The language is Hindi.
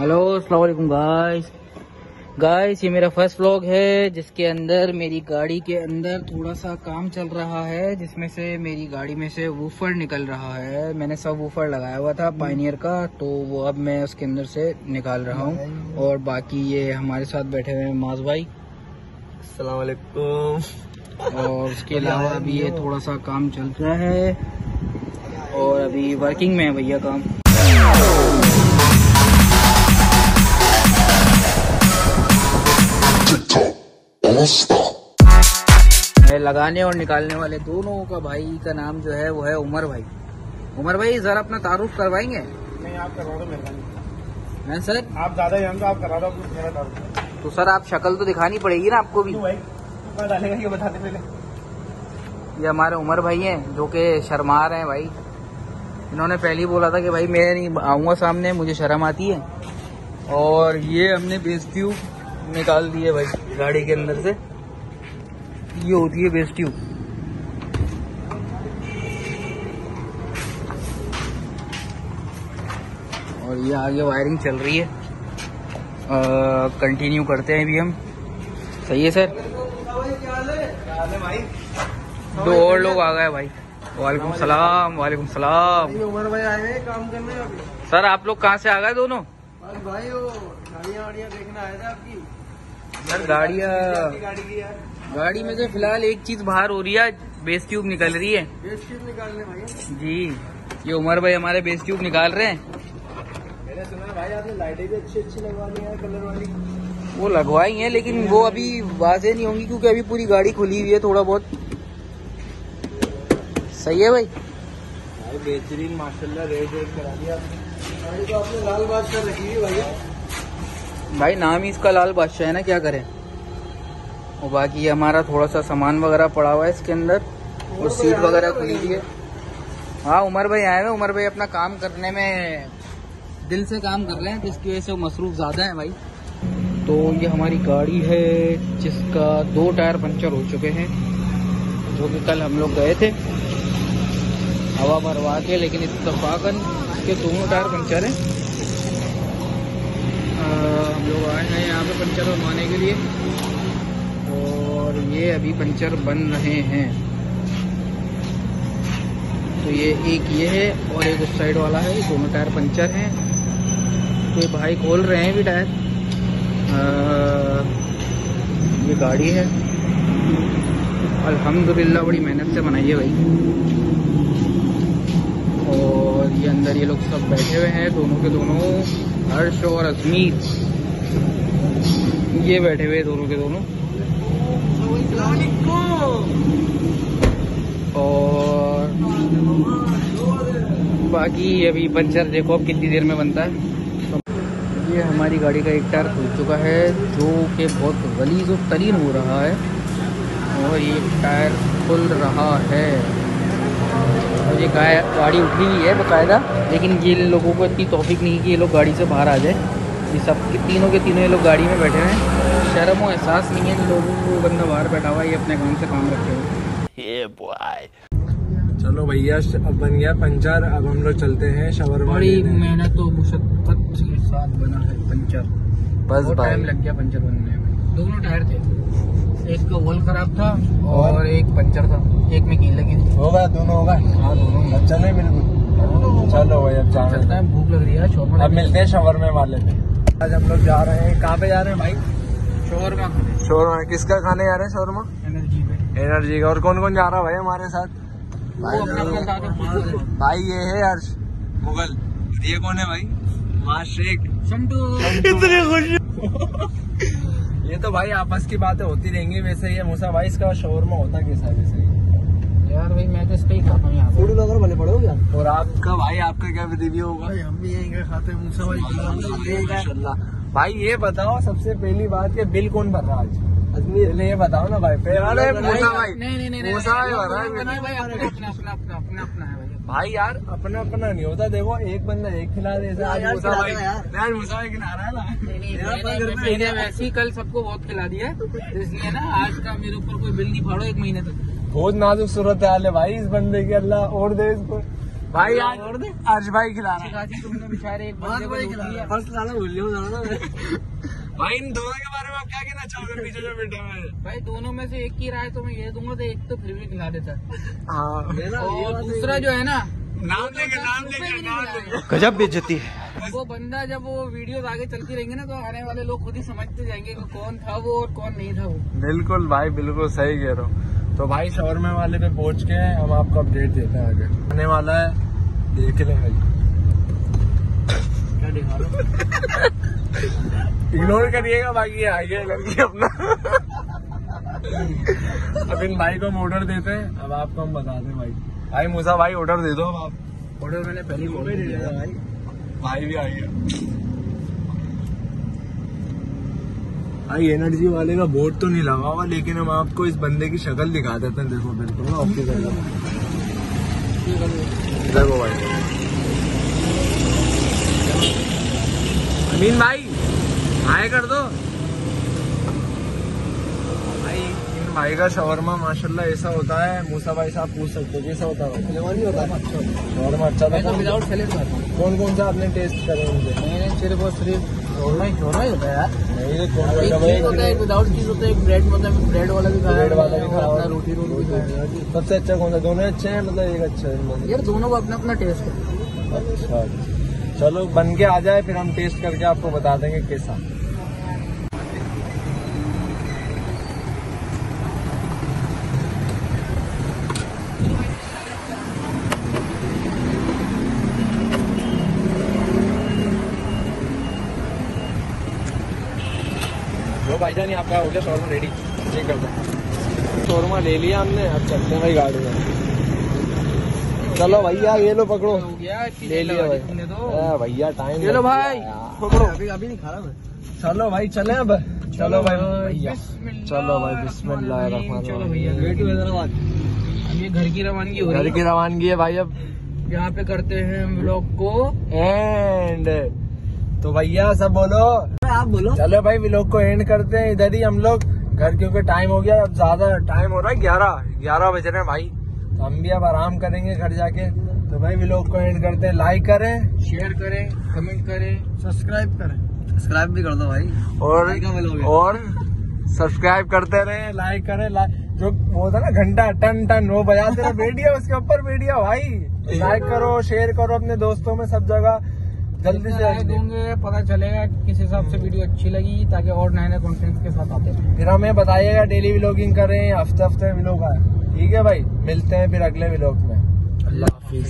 हेलो वालेकुम गाइस गाइस ये मेरा फ़र्स्ट व्लॉग है जिसके अंदर मेरी गाड़ी के अंदर थोड़ा सा काम चल रहा है जिसमें से मेरी गाड़ी में से वूफर निकल रहा है। मैंने सब वूफर लगाया हुआ था पाइनियर का तो वो अब मैं उसके अंदर से निकाल रहा हूँ। और बाकी ये हमारे साथ बैठे हुए हैं माज भाई। अस्सलाम और उसके अलावा अभी ये थोड़ा सा काम चल रहा है। और अभी वर्किंग में है भैया काम। है लगाने और निकालने वाले दोनों का भाई का नाम जो है वो है उमर भाई। उमर भाई जरा अपना तारुफ करवाएँगे? नहीं आप करवा दो मेहरबानी। हैं सर? आप ज़्यादा जानते आप करा दो मेरा करो तो सर आप शक्ल तो दिखानी पड़ेगी ना आपको भी। भाई? तू डालेगा ये बता दे पहले? ये हमारे उमर भाई हैं जो कि शर्मा रहे हैं भाई। इन्होंने पहले ही बोला था कि भाई मैं नहीं आऊँगा सामने मुझे शर्म आती है। और ये हमने बेचती ट्यूब निकाल दिए भाई गाड़ी के अंदर से। ये होती है बेस ट्यूब और ये आगे वायरिंग चल रही है। कंटिन्यू करते हैं अभी हम। सही है सर दो और लोग आ गए भाई। वालेकुम सलाम वालेकुम सलाम। भाई आए काम करने सर आप लोग कहाँ से आ गए दोनों? बस भाई वो गाड़ियाँ वाड़ियाँ देखने आए थे आपकी। सर गाड़ियाँ गाड़ी की यार। गाड़ी में से फ़िलहाल एक चीज़ बाहर हो रही है बेस ट्यूब निकल रही है। बेस्ट ट्यूब निकालने भाई। जी ये उमर भाई हमारे बेस ट्यूब निकाल रहे हैं। मैंने सुना है भाई आपने लाइटें भी अच्छी अच्छी लगवा दी है कलर वाली। वो लगवाई हैं लेकिन वो अभी वाजे नहीं होंगी क्योंकि अभी पूरी गाड़ी खुली हुई है थोड़ा बहुत। सही है भाई? भाई बेहतरीन माशाल्लाह रेड रेड करा दिया तो आपने लाल रखी है भैया। भाई नाम ही इसका लाल बादशाह है ना क्या करें? और बाकी ये हमारा थोड़ा सा सामान वगैरह पड़ा हुआ है इसके अंदर। वो सीट वगैरह खुली हुई है। हाँ उमर भाई आए हुए उमर भाई अपना काम करने में दिल से काम कर रहे हैं जिसकी वजह से वो मसरूफ ज़्यादा है भाई। तो ये हमारी गाड़ी है जिसका दो टायर पंचर हो चुके हैं जो कि कल हम लोग गए थे। हवा भरवा के लेकिन इतफाकन इसके दोनों टायर पंचर हैं। हम लोग आए हैं यहाँ पे पंचर बनवाने के लिए। और ये अभी पंचर बन रहे हैं। तो ये एक ये है और एक उस साइड वाला है। दोनों टायर पंचर हैं। तो ये भाई खोल रहे हैं भी टायर। ये गाड़ी है। अल्हम्दुलिल्लाह, बड़ी मेहनत से बनाई है भाई। और ये अंदर ये लोग सब बैठे हुए हैं, दोनों के दोनों, हर्ष और अजमीर ये बैठे हुए दोनों के दोनों। और बाकी अभी पंचर देखो अब कितनी देर में बनता है। ये हमारी गाड़ी का एक टायर खुल चुका है, जो कि बहुत गलीज और तरीन हो रहा है। और ये टायर खुल रहा है। और ये गाय गाड़ी उठी हुई है बाकायदा लेकिन ये लोगों को इतनी तौफीक नहीं कि ये लोग गाड़ी से बाहर आ जाए। ये सब के तीनों के तीनों ये लोग गाड़ी में बैठे हैं। शर्म और एहसास नहीं है कि लोगों को बंदा बाहर बैठा हुआ है ये अपने काम से काम रखे हुए चलो भैया अब बन गया पंचर अब हम लोग चलते हैं शवरमा बड़ी मेहनत तो मुशक्कत के साथ बना है पंचर। बस टाइम लग गया पंचर बनने में। दोनों टायर थे। एक का वॉल खराब था और एक पंचर था एक में कील लगी थी। होगा दोनों होगा। हाँ दोनों अब चले बिल्कुल। चलो भाई अब चलता है भूख लग रही है शोरमा अब मिलते हैं शवरमे वाले पे। आज हम लोग जा रहे हैं कहाँ पे जा रहे हैं भाई? शोरमा शोरमा किसका खाने जा रहे हैं शोरमा एनर्जी पे एनर्जी का। और कौन कौन जा रहा है भाई हमारे साथ? में पूछ लो। भाई ये है हर्ष। मुगल। ये कौन है भाई? माँ शेख। इतनी खुशी। ये तो भाई आपस की बातें होती रहेंगी वैसे ये मूसा भाई इसका शोरमा होता कैसा वैसे यार भाई मैं तो इसका ही खाता हूँ यहाँ पे ब्लॉगर बने पड़ो क्या? और आपका भाई आपका क्या रिव्यू होगा? हम भी यहीं का खाते हैं मूसा भाई। माशाल्लाह भाई ये बताओ सबसे पहली बात के बिल कौन भर रहा है आज? अजमेर पहले ये बताओ ना भाई पहले अरे मूसा भाई नहीं नहीं नहीं मूसा भाई भर रहा है नहीं, नहीं, भाई अपना अपना अपना अपना अपना अपना है भाई यार अपना अपना नहीं होता। देखो एक बंदा एक खिला दे ऐसे आज मूसा भाई। यार। मूसा भाई खिला रहा है ना। मैंने मैंने वैसे ही कल सबको बहुत खिला दिया तो इसलिए ना आज का मेरे ऊपर कोई बिल नहीं फाड़ो एक महीने तक। बहुत नाजुक सूरत हाल है भाई इस बंदे की अल्लाह और दे इसको। भाई आज आज भाई खिला रहा है। तुमने बेचारे एक बंदे को भाई लूट खिला भाई इन दोनों के बारे में आप क्या कहना चाहोगे पीछे जो बैठे हुए हैं? भाई दोनों में से एक की राय तो मैं ये दूँगा तो एक तो फिर भी खिला देता हाँ। और दूसरा जो है ना नाम लेके नाम लेके नाम लेके गजब बेइज्जती है। वो बंदा जब वो वीडियोस आगे चलती रहेंगे ना तो आने वाले लोग खुद ही समझते जाएँगे कि कौन था वो और कौन नहीं था वो। बिल्कुल भाई बिल्कुल सही कह रहा हूँ। तो भाई शवरमे वाले पे पहुँच के हम आपको अपडेट देते हैं आगे। आने वाला है देख ले भाई। क्या दिखा रहा इग्नोर करिएगा, बाकी आगे लड़की अपना। अब इन भाई को हम ऑर्डर देते हैं, अब आपको हम बता दें भाई। भाई, मूसा भाई ऑर्डर दे दो अब आप। ऑर्डर मैंने पहले ही बोल दिया भाई भाई भी आ गया। भाई एनर्जी वाले का बोर्ड तो नहीं लगा हुआ, लेकिन हम आपको इस बंदे की शक्ल दिखा देते हैं देखो, बिल्कुल ऑफ़िस देखो भाई। अमीन भाई हाय कर दो। भाई इन भाई का शवरमा माशाल्लाह ऐसा होता है मूसा भाई साहब पूछ सकते हो कैसा होता है। जवानी होता है। शवरमा अच्छा था विदाउट हूँ कौन कौन सा आपने टेस्ट करे उनसे मैंने सिर्फ़ और सिर्फ़ शोरमा ही शोरमा ही होता है यार। नहीं कौन होता है विदाउट चीज़ होता है एक ब्रेड मतलब ब्रेड वाला भी ब्रेड वाला भी खाया अपना रोटी रोटी सबसे अच्छा कौन सा? दोनों अच्छे हैं मतलब एक अच्छा है यार दोनों का अपना अपना टेस्ट है। अच्छा। चलो बन के आ जाए फिर हम टेस्ट करके आपको बता देंगे कैसा। लो भाईजान आपका हो गया शोरमा रेडी चेक कर दो। शोरमा ले लिया हमने अब चलते हैं भाई गाड़ी में। चलो भैया ये लो पकड़ो। हो गया ले लिया भाई। तो। भैया टाइम ये लो भाई पकड़ो। अभी अभी नहीं खा रहा मैं चलो भाई चले अब। चलो भाई भैया। चलो भाई बिस्मिल्लाह चलो भैया ये घर की रवानगी हो घर की रवानगी है भाई अब। यहाँ पे करते हैं हम लोग को एंड। तो भैया सब बोलो। आप बोलो। चलो भाई व्लॉग को एंड करते हैं। इधर ही हम लोग घर क्योंकि टाइम हो गया। अब ज़्यादा टाइम हो रहा है ग्यारह ग्यारह बज रहे हैं भाई। तो हम भी अब आराम करेंगे घर जाके। तो भाई व्लॉग को एंड करते हैं। लाइक करें शेयर करें कमेंट करें सब्सक्राइब करें। सब्सक्राइब भी कर दो भाई। और। और सब्सक्राइब करते रहे लाइक करें। लाइक जो वो था ना घंटा टन टन वो बजाते रहे। वीडियो उसके ऊपर वीडियो भाई। लाइक करो शेयर करो अपने दोस्तों में सब जगह। जल्दी से जल्दी दूँगे पता चलेगा कि किस हिसाब से वीडियो अच्छी लगी ताकि और नए नए कॉन्टेंट के साथ आते हैं फिर हमें बताइएगा डेली व्लॉगिंग करें हफ़्ते हफ़्ते व्लॉग आए। ठीक है भाई मिलते हैं फिर अगले व्लॉग में। अल्लाह हाफिज।